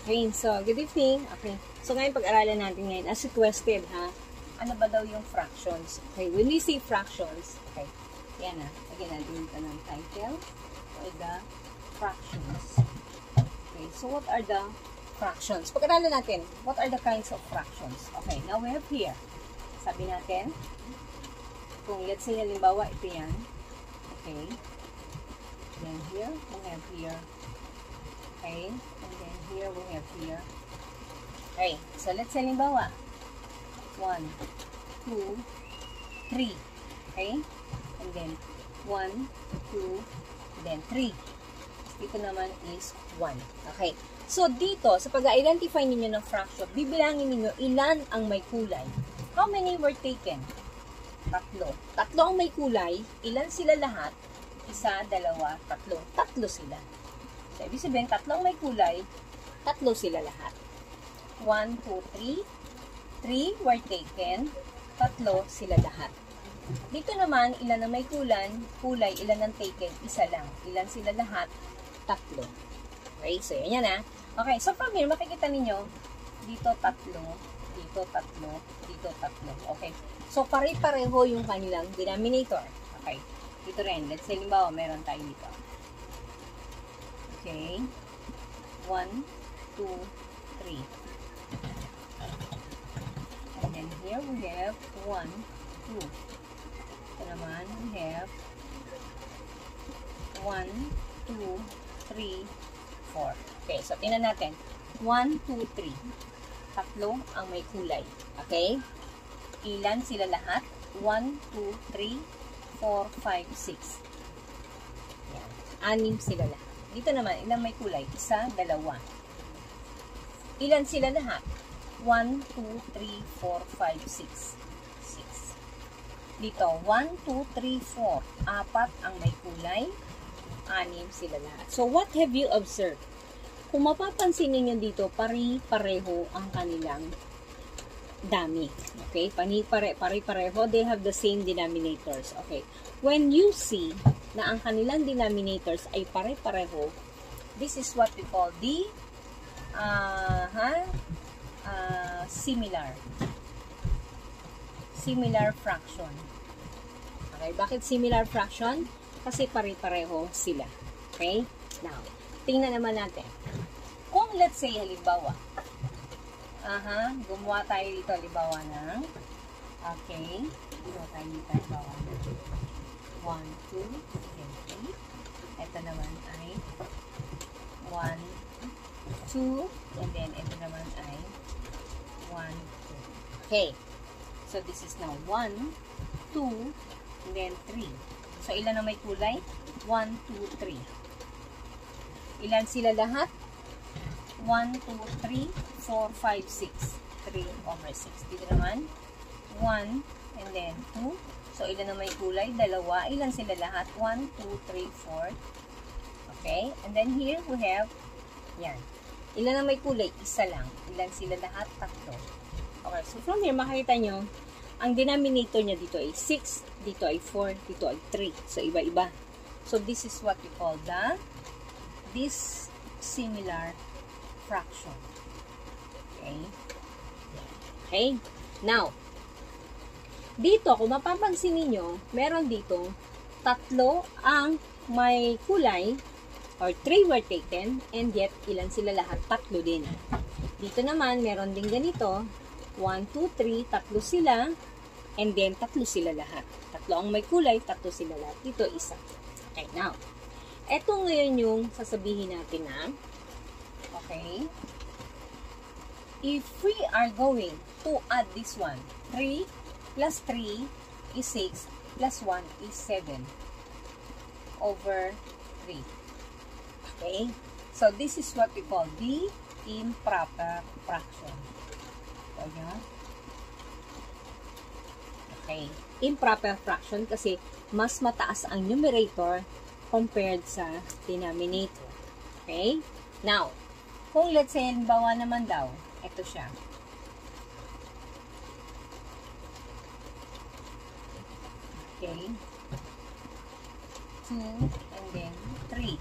Okay, so good evening. Okay, so ngayon pag-aralan natin ngayon as requested ha. Ano ba daw yung fractions? Okay, when we say fractions, okay, yan na. Lagyan natin ito ng title for the fractions. Okay, so what are the fractions? Pag-aralan natin, what are the kinds of fractions? Okay, now we have here. Sabi natin, kung let's say halimbawa ito yan. Okay. Then here, we have here. Okay. And then here, we have here. Okay. So, let's halimbawa. 1, 2, 3. Okay. And then 1, 2, then 3. Dito naman is 1. Okay. So, dito, sa pag-identify ninyo ng fraction, bibilangin ninyo ilan ang may kulay. How many were taken? Tatlo. Tatlo ang may kulay. Ilan sila lahat? Isa, dalawa, tatlo. Tatlo sila. So, ibig sabihin, tatlo ang may kulay. Tatlo sila lahat. 1, 2, 3. 3 were taken. Tatlo sila lahat. Dito naman, ilan ang may kulan, kulay, ilan ang taken, isa lang. Ilan sila lahat? Tatlo. Okay, so yan yan ha. Okay, so from here, makikita ninyo, dito tatlo, dito tatlo, dito tatlo. Okay, so pare-pareho yung kanilang denominator. Okay, dito rin. Let's say, limbawa, meron tayo dito. Okay. 1, 2, 3. And then here we have 1, 2. Ito naman, we have 1, 2, 3, 4. Okay, so tingnan natin. 1, 2, 3. Tatlo ang may kulay. Okay? Ilan sila lahat? 1, 2, 3, 4, 5, 6. Yan. Anim sila lahat. Dito naman, ilan may kulay? Isa, dalawa. Ilan sila lahat? 1, 2, 3, 4, 5, 6. 6. Dito, 1, 2, 3, 4. Apat ang may kulay. Anim sila lahat. So, what have you observed? Kung mapapansin ninyo dito, pari-pareho ang kanilang dami. Okay? Pare, pare-pareho. They have the same denominators. Okay? When you see na ang kanilang denominators ay pare-pareho, this is what we call the uh, ha? Uh, similar. Similar fraction. Okay? Bakit similar fraction? Kasi pare-pareho sila. Okay? Now, tingnan naman natin. Kung let's say, halimbawa, aha, gumawa tayo dito, halimbawa ng, okay, gumawa tayo dito, halimbawa ng 1, 2, then 3. Ito naman ay 1, 2, and then ito naman ay 1, 2. Okay. So, this is now 1, 2, and then 3. So, ilan na may kulay? 1, 2, 3. Ilan sila lahat? 1, 2, 3, 4, 5, 6. 3 over 6. Dito naman, 1, and then 2. So, ilan na may kulay? Dalawa. Ilan sila lahat? 1, 2, 3, 4. Okay? And then here, we have, yan. Ilan na may kulay? Isa lang. Ilan sila lahat? Tatlo. Okay, so from here, makikita nyo, ang denominator niya dito ay 6, dito ay 4, dito ay 3. So, iba-iba. So, this is what we call the this similar fraction. Okay? Okay? Now, dito, kung mapapansin ninyo, meron dito tatlo ang may kulay or three were taken and yet ilan sila lahat? Tatlo din. Dito naman, meron din ganito 1, 2, 3, tatlo sila and then tatlo sila lahat. Tatlo ang may kulay, tatlo sila lahat. Dito, isa. Okay, now, eto ngayon yung sasabihin natin na okay, if we are going to add this one, 3 plus 3 is 6 plus 1 is 7 over 3. Okay? So, this is what we call the improper fraction. So, yan. Okay. Improper fraction kasi mas mataas ang numerator compared sa denominator. Okay? Now, kung let's say, bawa naman daw, ito siya. Okay. 2 and then 3.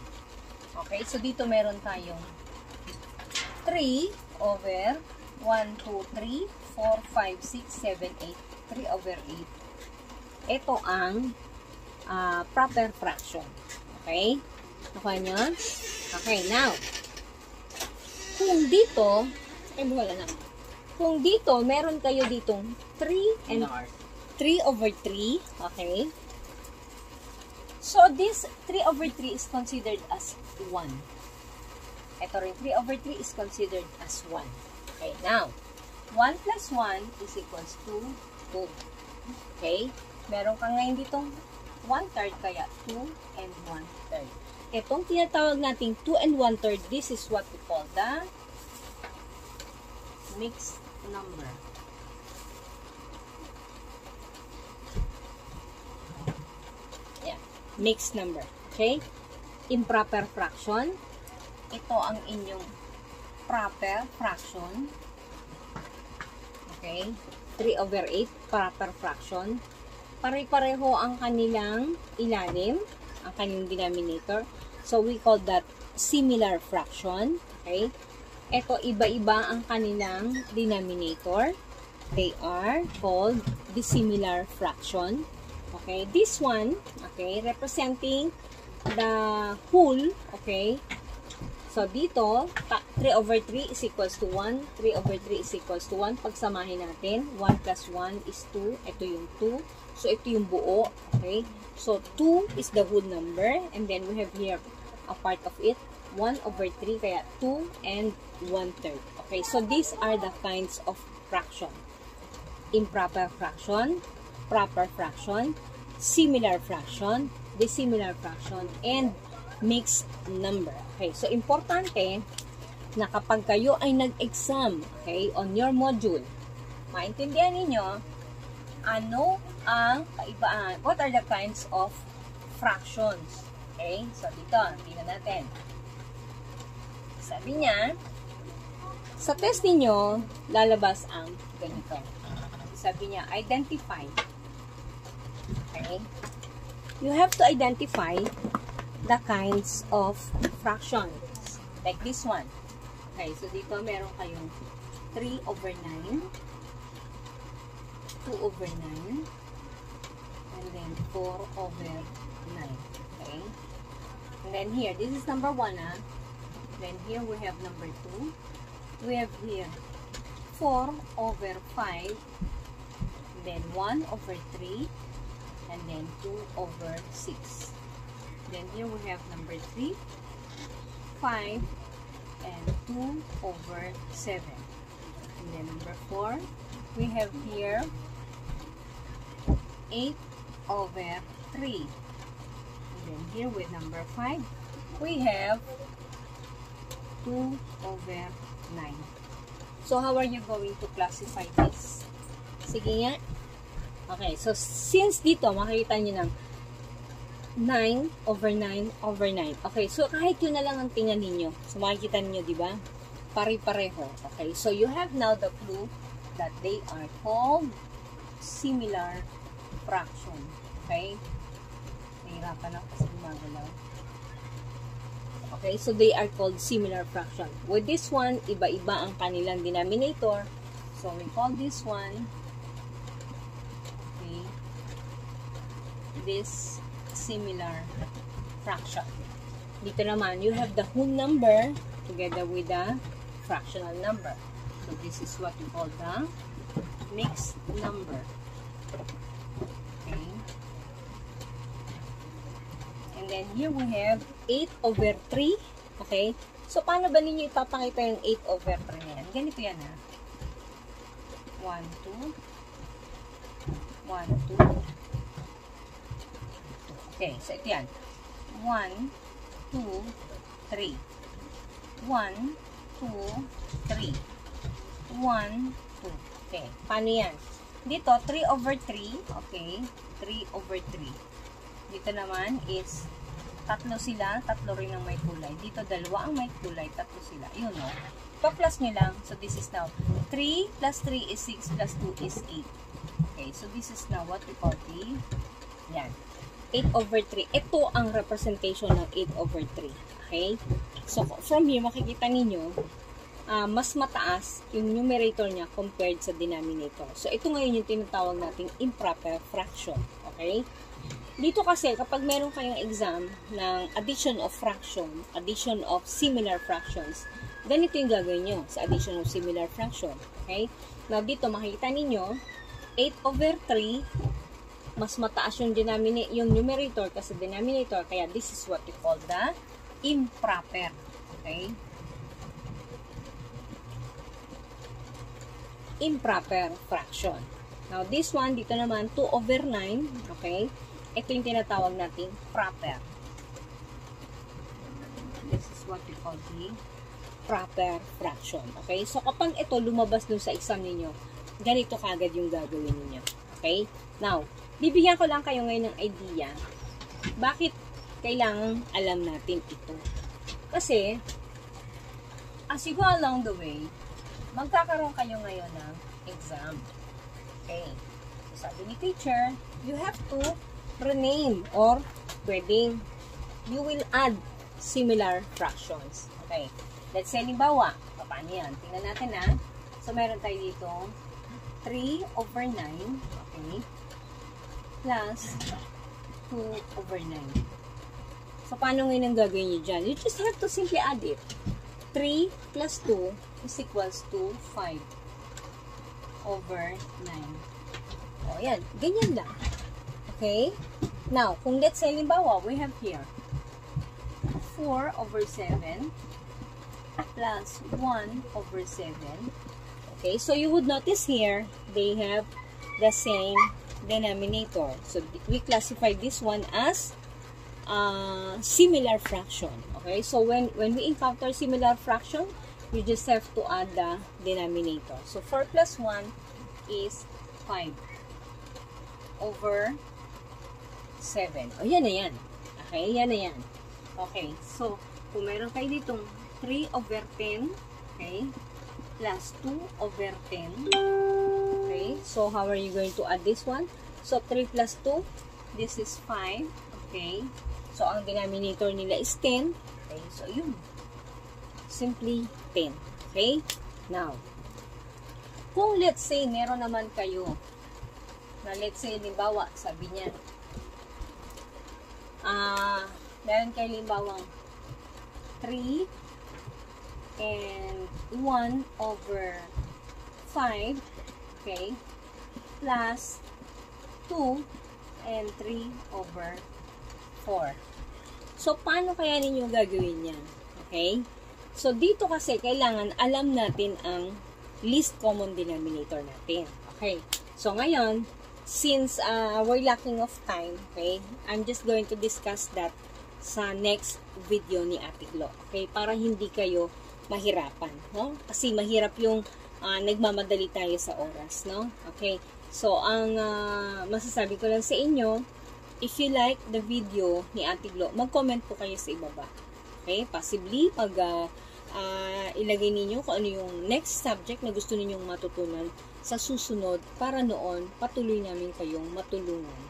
Okay, so dito meron tayong 3 over 1, 2, 3, 4, 5, 6, 7, 8. 3 over 8. Ito ang uh, proper fraction. Okay? Nakuha nyo? Okay, now, kung dito, ay wala na. Kung dito, meron kayo ditong 3 and 3 over 3. Okay? So, this 3 over 3 is considered as 1. Ito rin, 3 over 3 is considered as 1. Okay, now, 1 plus 1 is equals to 2. Okay? Meron ka ngayon ditong 1 third, kaya 2 and 1 third. Itong tinatawag nating 2 and 1 third, this is what we call the mixed number. Mixed number. Okay? Improper fraction. Ito ang inyong proper fraction. Okay? 3 over 8, proper fraction. Pare-pareho ang kanilang ilalim, ang kanilang denominator. So, we call that similar fraction. Okay? Ito, iba-iba ang kanilang denominator. They are called dissimilar fraction. Okay, this one, okay, representing the whole, okay, So, dito, 3 over 3 is equals to 1. 3 over 3 is equals to 1. Pagsamahin natin, 1 plus 1 is 2. Ito yung 2. So, ito yung buo. Okay? So, 2 is the whole number. And then, we have here a part of it. 1 over 3, kaya 2 and 1 third. Okay, so these are the kinds of fraction. Improper fraction, proper fraction, similar fraction, dissimilar fraction, and mixed number. Okay, so importante na kapag kayo ay nag-exam, okay, on your module, maintindihan ninyo ano ang kaibaan, what are the kinds of fractions. Okay, so dito, tingnan natin. Sabi niya, sa test ninyo, lalabas ang ganito. Sabi niya, identify. Okay? You have to identify the kinds of fractions. Like this one. Okay, so dito meron kayong 3 over 9, 2 over 9, and then 4 over 9. Okay? And then here, this is number 1 ah. Then here we have number 2. We have here 4 over 5. Then 1 over 3. And then 2 over 6. Then here we have number 3. 5 and 2 over 7. And then number 4. We have here 8 over 3. And then here with number 5. We have 2 over 9. So, how are you going to classify this? Sige nga. Okay, so since dito, makikita nyo ng 9 over 9 over 9. Okay, so kahit yun na lang ang tingnan ninyo. So, makikita ninyo, di ba? Pare-pareho. Okay, so you have now the clue that they are called similar fraction. Okay? Nahirapan ako kasi gumagalaw. Okay, so they are called similar fraction. With this one, iba-iba ang kanilang denominator. So we call this one okay, this similar fraction. Dito naman, you have the whole number together with the fractional number. So this is what we call the mixed number. then here we have 8 over 3. Okay? So, paano ba ninyo ipapakita yung 8 over 3 na yan? Ganito yan ha. 1, 2. 1, 2. Okay, so ito yan. 1, 2, 3. 1, 2, 3. 1, 2. Okay, paano yan? Dito, 3 over 3. Okay, 3 over 3. Dito naman is tatlo sila, tatlo rin ang may kulay. Dito, dalawa ang may kulay, tatlo sila. Yun, no? Pa-plus nyo lang. So, this is now 3 plus 3 is 6 plus 2 is 8. Okay, so this is now what we call the, yan, 8 over 3. Ito ang representation ng 8 over 3. Okay? So, from here, makikita ninyo, ah, mas mataas yung numerator niya compared sa denominator. So, ito ngayon yung tinatawag nating improper fraction. Okay? Dito kasi, kapag meron kayong exam ng addition of fraction, addition of similar fractions, ganito yung gagawin nyo sa addition of similar fraction. Okay? Now, dito makikita ninyo, 8 over 3, mas mataas yung, denominator, yung numerator kasi denominator, kaya this is what we call the improper. Okay? Improper fraction. Now, this one, dito naman, 2 over 9, okay? Ito yung tinatawag nating proper. This is what we call the proper fraction. Okay? So, kapag ito lumabas dun sa exam ninyo, ganito kagad yung gagawin ninyo. Okay? Now, bibigyan ko lang kayo ngayon ng idea bakit kailangan alam natin ito. Kasi, as you go along the way, magkakaroon kayo ngayon ng exam. Okay. So, sabi ni teacher, you have to rename or pwedeng you will add similar fractions. Okay. Let's say, limbawa, paano yan? Tingnan natin na. So, meron tayo dito 3 over 9, okay, plus 2 over 9. So, paano ngayon ang gagawin nyo dyan? You just have to simply add it. 3 plus 2 is equals to 5 over 9. O, yan. Ganyan lang. Okay? Now, kung let's say, limbawa, we have here 4 over 7 plus 1 over 7. Okay, so you would notice here, they have the same denominator. So, we classify this one as uh, similar fraction. Okay, so when, when we encounter similar fraction, you just have to add the denominator. So, 4 plus 1 is 5 over 7. O, yan na yan. Okay, yan na yan. Okay, so, kung meron kayo ditong 3 over 10, okay, plus 2 over 10, okay, so how are you going to add this one? So, 3 plus 2, this is 5, okay, so ang denominator nila is 10, okay, so yun, simply 10, okay, now, kung let's say, meron naman kayo, na let's say, limbawa, sabi niya, ah, uh, meron kayo limbawang 3 and 1 over 5, okay, plus 2 and 3 over 4. So, paano kaya ninyo gagawin yan? Okay? So, dito kasi kailangan alam natin ang least common denominator natin. Okay? So, ngayon, since uh, we're lacking of time, okay, I'm just going to discuss that sa next video ni Ate Glo. Okay? Para hindi kayo mahirapan, no? Kasi mahirap yung uh, nagmamadali tayo sa oras, no? Okay. So, ang uh, masasabi ko lang sa inyo, if you like the video ni Ate Glo, mag-comment po kayo sa ibaba. Okay? Possibly, pag uh, uh, ilagay ninyo kung ano yung next subject na gusto ninyong matutunan sa susunod para noon patuloy namin kayong matulungan